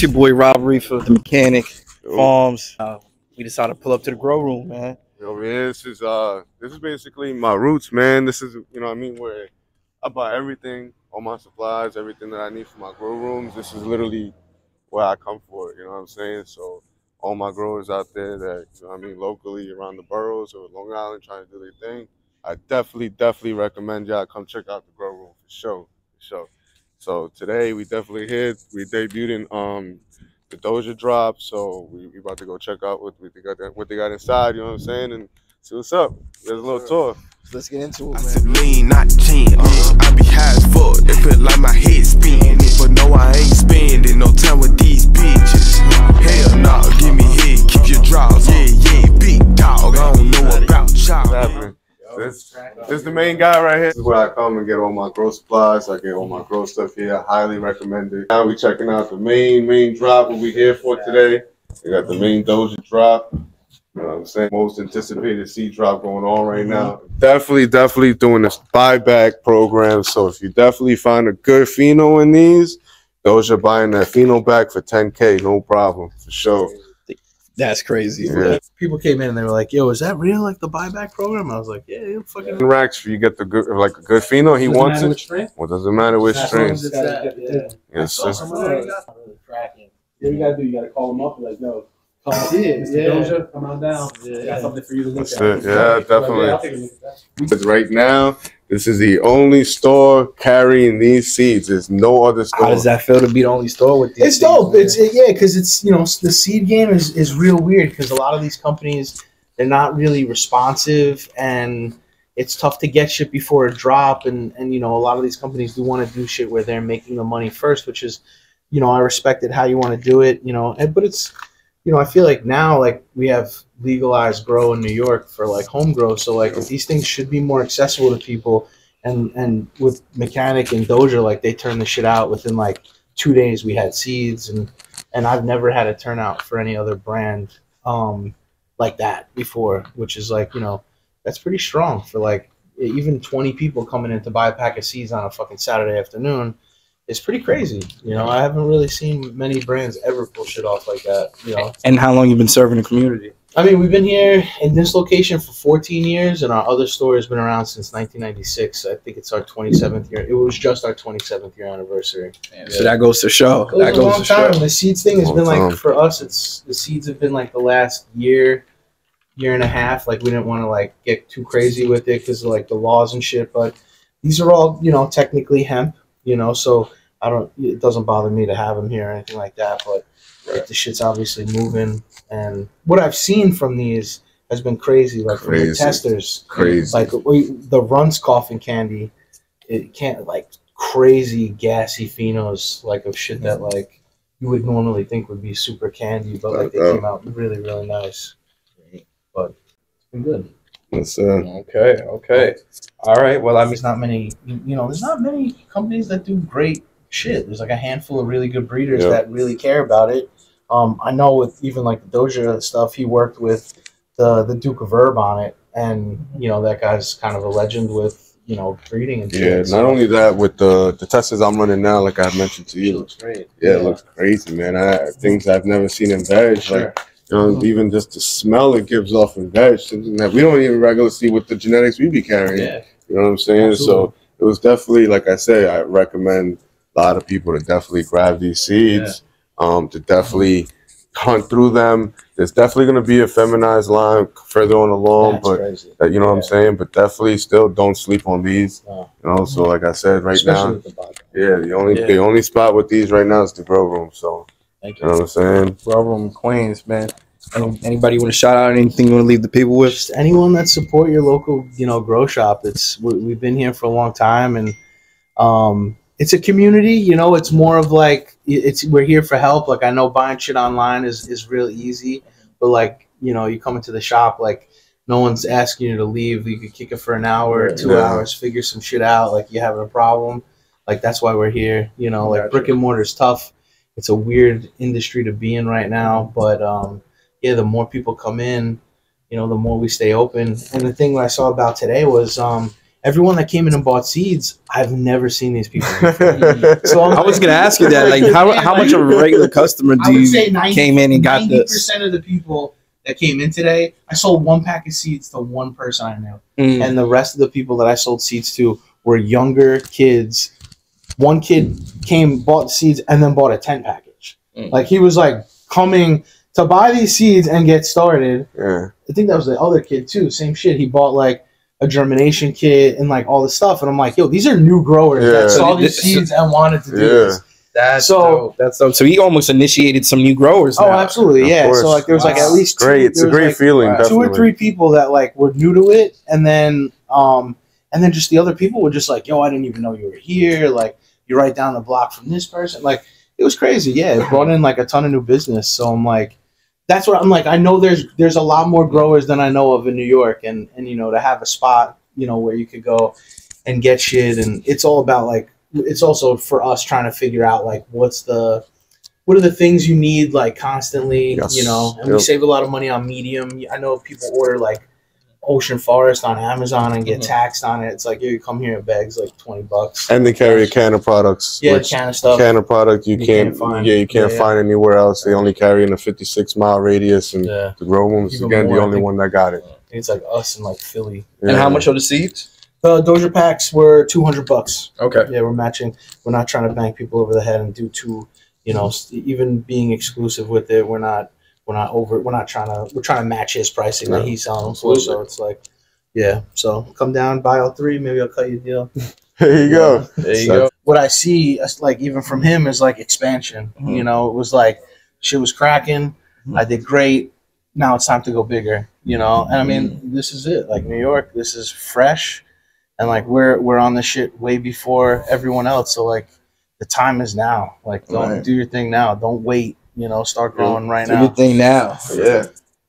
It's your boy Robb Reefa, the mechanic, farms. Uh, we decided to pull up to the grow room, man. Here, this is uh, this is basically my roots, man. This is you know what I mean where I buy everything, all my supplies, everything that I need for my grow rooms. This is literally where I come for. You know what I'm saying? So all my growers out there that you know I mean locally around the boroughs or Long Island trying to do their thing, I definitely definitely recommend y'all come check out the grow room for sure, for sure. So today we definitely hit. We debuted in um the Doja drop, so we, we about to go check out what, what they got what they got inside. You know what I'm saying? And see what's up. There's a little tour. So let's get into it, I man. said lean, not chin. I be high as fuck. It feel like my head spinning. But no, I ain't spending no time with these bitches. Hell nah, give me head, keep your draws. Yeah, yeah, big dog. I don't know about y'all. This, this is the main guy right here. This is where I come and get all my grow supplies. I get all my grow stuff here. Highly recommend it. Now we checking out the main main drop. What we here for today? We got the main Doja drop. You know what I'm saying? Most anticipated seed drop going on right mm-hmm. now. Definitely, definitely doing this buyback program. So if you definitely find a good pheno in these, those are buying that pheno back for 10k, no problem for sure. That's crazy. Yeah. People came in and they were like, "Yo, is that real? Like the buyback program?" I was like, "Yeah, yeah fucking." Racks, you get the good, like a good pheno. He wants it. Well, doesn't matter which strain. It's that, yeah. Yes, it's- Yeah, you gotta do. You gotta call them up and like, no, come on, Yeah, Mr. yeah. Doja, come on down. Yeah. Got something for you to look That's at. it. Yeah, definitely. Yeah, I'll take a look at that. Because right now, this is the only store carrying these seeds. There's no other store. How does that feel to be the only store with these? It's things, dope. man? It's yeah, because it's you know the seed game is is real weird because a lot of these companies they're not really responsive and it's tough to get shit before a drop and and you know a lot of these companies do want to do shit where they're making the money first, which is you know I respected how you want to do it, you know, and but it's you know I feel like now like we have legalized grow in New York for like home grow, so like these things should be more accessible to people. And and with Mechanic and Doja, like they turn the shit out within like two days we had seeds and and I've never had a turnout for any other brand um like that before, which is like, you know, that's pretty strong for like even 20 people coming in to buy a pack of seeds on a fucking Saturday afternoon is pretty crazy. You know, I haven't really seen many brands ever pull shit off like that, you know. And how long you've been serving the community? I mean, we've been here in this location for 14 years, and our other store has been around since 1996. I think it's our 27th year. It was just our 27th year anniversary. So that goes to show. It was That a goes long to show. The seeds thing has Long been like time. for us. It's the seeds have been like the last year, year and a half. Like we didn't want to like get too crazy with it because of like the laws and shit. But these are all you know technically hemp. You know, so I don't. It doesn't bother me to have them here or anything like that. But like, the shit's obviously moving, and what I've seen from these has been crazy. Like from the Crazy. testers, Crazy. like we, the Runtz coffin candy it can't like crazy gassy phenos like of shit that like you would normally think would be super candy but like they Uh, uh. came out really really nice but it's been good That's, uh, Okay. Okay. All right. Well, I mean, there's not many you you know there's not many companies that do great shit there's like a handful of really good breeders Yeah. that really care about it um i know with even like the doja stuff he worked with the the duke of herb on it and you know that guy's kind of a legend with you know breeding and yeah. Not only that, with the the testers I'm running now, like I mentioned to It you, looks great yeah, it looks crazy, man. I things I've never seen in veg. Sure. Like you know, even just the smell it gives off in veg, something that we don't even regularly see with the genetics we be carrying. yeah You know what I'm saying? Absolutely. So it was definitely, like I say, I recommend a lot of people to definitely grab these seeds, um, to definitely hunt through them. There's definitely going to be a feminized line further on along, That's but crazy. uh, you know what I'm saying. But definitely, still don't sleep on these. No. You know, so like I said, right Especially now, the yeah, the only Yeah. the only spot with these right now is the grow room. So Thank you know what I'm saying. Grow Room Queens, man. Any, anybody want to shout out anything you want to leave the people with? Just anyone that support your local, you know, grow shop. It's we, we've been here for a long time, and um, it's a community. You know, it's more of like it's we're here for help. Like I know buying shit online is is real easy, but like you know, you come into the shop like. No one's asking you to leave. You could kick it for an hour, or two hours, figure some shit out. Like you having a problem, like that's why we're here. You know, like Gotcha. brick and mortar is tough. It's a weird industry to be in right now, but um, yeah, the more people come in, you know, the more we stay open. And the thing that I saw about today was um, everyone that came in and bought seeds. I've never seen these people. So I'm I was like- gonna ask you that. Like, how how much of a regular customer do you say 90, came in and got ninety this? percent of the people that came in today, I sold one pack of seeds to one person I know, Mm. and the rest of the people that I sold seeds to were younger kids. One kid came, bought seeds, and then bought a tent package. Mm. Like he was like coming to buy these seeds and get started. Yeah. I think that was the other kid too. Same shit. He bought like a germination kit and like all this stuff, and I'm like, yo, these are new growers Yeah. that saw So these seeds and wanted to do Yeah. this. That's So- dope. that's dope. So he almost initiated some new growers. Oh, now. absolutely, Of yeah. course. So like there was like at least two, Great. It's a great like, feeling. wow. Definitely. two or three people that like were new to it, and then um and then just the other people were just like, yo, I didn't even know you were here. Like you're right down the block from this person. Like it was crazy. Yeah, it brought in like a ton of new business. So I'm like, that's what I'm like. I know there's there's a lot more growers than I know of in New York, and and you know to have a spot you know where you could go and get shit, and it's all about like it's also for us trying to figure out like what's the what are the things you need like constantly Yes. you know and we save a lot of money on medium i know people order like ocean forest on amazon and get Mhm. taxed on it it's like you come here it bags like 20 bucks And they carry a can of products. yeah which can of stuff can of product you, You can't, can't find. yeah you can't Yeah, yeah. find anywhere else. They only carry in a 56 mile radius, and yeah the grow room's Even again more, the only think. one that got it. it's like us in like philly And how much are the seeds? the doja packs were 200 bucks Okay. yeah we're matching we're not trying to bang people over the head and do too you know s- even being exclusive with it we're not we're not over we're not trying to we're trying to match his pricing that he's selling for so it's like yeah so come down buy all three maybe i'll cut you a deal There you go. There you So- go. what i see like even from him is like expansion Mhm. you know it was like shit was cracking Mhm. i did great now it's time to go bigger you know and i mean this is it like new york this is fresh and like we're we're on this shit way before everyone else so like the time is now like don't Right. do your thing now don't wait you know start growing right Do now your thing now. Yeah.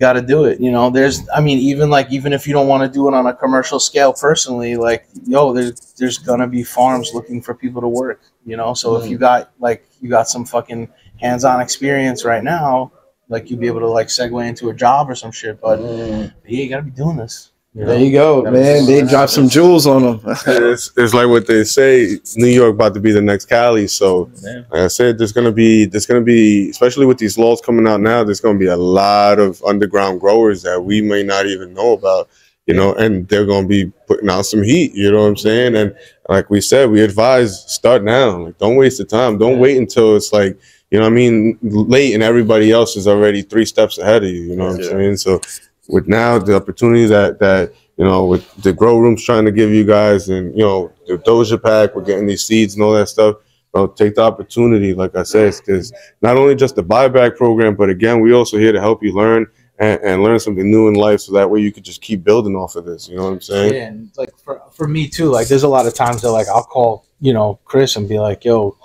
got to do it you know there's i mean even like even if you don't want to do it on a commercial scale personally like yo there's there's gonna be farms looking for people to work you know so if you got like you got some fucking hands-on experience right now like you'd be able to like segue into a job or some shit but Mm. yeah you gotta be doing this you There you go, Gotta man. They doing dropped some jewels on them. it's, it's like what they say. New York about to be the next Cali. So Yeah. like I said, there's gonna be there's gonna be especially with these laws coming out now. There's gonna be a lot of underground growers that we may not even know about. You know, and they're gonna be putting out some heat. You know what I'm saying? And like we said, we advise start now. Like don't waste the time. Don't wait until it's like you know what I mean late and everybody else is already three steps ahead of you. You know what I'm saying? So with now the opportunity that that you know with the grow rooms trying to give you guys and you know the Doja Pak we're getting these seeds and all that stuff know, take the opportunity like i said because not only just the buyback program but again we also here to help you learn and, and learn something new in life so that way you could just keep building off of this you know what i'm saying? Yeah, and like for, for me too, like there's a lot of times that like I'll call, you know, Chris and be like, yo,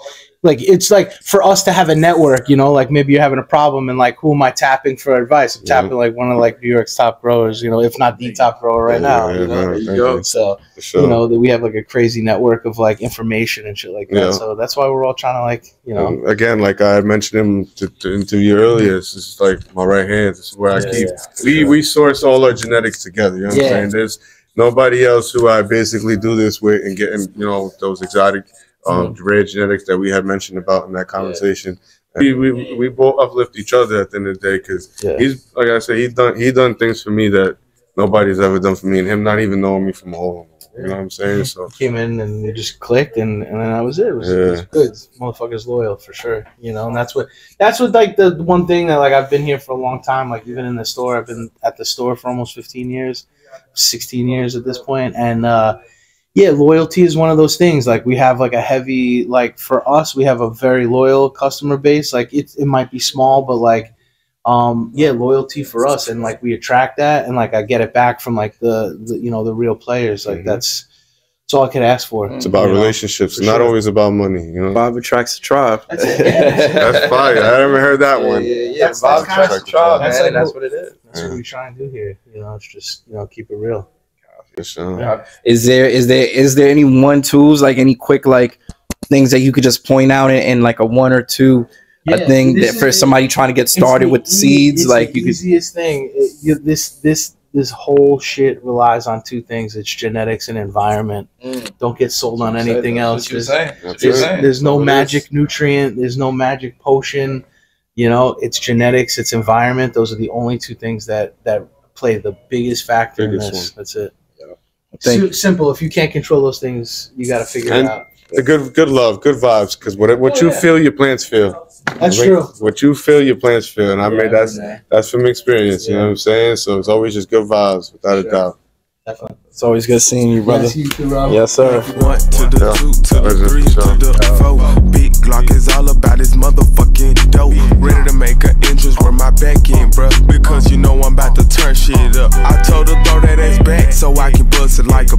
like it's like for us to have a network, you know, like maybe you're having a problem and like who am I tapping for advice? I'm Yeah. tapping like one of like New York's top growers, you know, if not the top grower right Yeah, now. yeah, you know? you go. So sure. you know that we have like a crazy network of like information and shit like that. Yeah. So that's why we're all trying to like, you know, And again, like I mentioned him to, to interview earlier, it's just like my right hand. This is where I keep. yeah, we we source all our genetics together. You know what Yeah. I'm saying? There's nobody else who I basically do this with and getting you know those exotic, um, rare genetics that we had mentioned about in that conversation. We, we we both uplift each other at the end of the day because Yeah. he's like I said, he's done he done things for me that nobody's ever done for me, and him not even knowing me from a hole. You know what I'm saying? So came in and we just clicked and, and then that was it. It was, it was good. Motherfucker's loyal for sure. You know, and that's what that's what like the one thing that like I've been here for a long time, like even in the store. I've been at the store for almost fifteen years, sixteen years at this. And uh yeah, loyalty is one of those things. Like we have like a heavy like for us, we have a very loyal customer base. Like it it might be small, but like um yeah loyalty for us and like we attract that and like i get it back from like the, the you know the real players like Mhm. that's that's all i could ask for it's about you know? relationships, for not sure. always about money. You know. Bob attracts the tribe. That's it, yeah. That's fire. I haven't heard that one. Yeah, yeah, yeah. That's- Bob that's attracts the kinda- tribe, that's like that's what- what it is. that's what we try and do here you know it's just you know keep it real For sure. Yeah. Is there is there is there any one tools like any quick like things that you could just point out in, in like a one or two I Yeah, think this that for is- somebody trying to get started the with the ea- seeds, it's like the you could easiest thing. It- you- this this this whole shit relies on two things: it's genetics and environment. Mm. Don't get sold on anything else. There's, there's, there's no what magic is. nutrient. There's no magic potion. You know, it's genetics, it's environment. Those are the only two things that that play the biggest factor in this. one. That's it. Thank Sim- simple. If you can't control those things, you got to figure And- it out. The good, good love, good vibes. Because what what Oh, you yeah. feel, your plants feel. That's What- true. What you feel, your plants feel, and I mean that's Yeah, that's from experience. You know what I'm saying? So it's always just good vibes, without a doubt. definitely. it's always good seeing you, brother. Yes, you too, Robb. Yes, sir. One to the two to the Pleasure, three to the four. Like a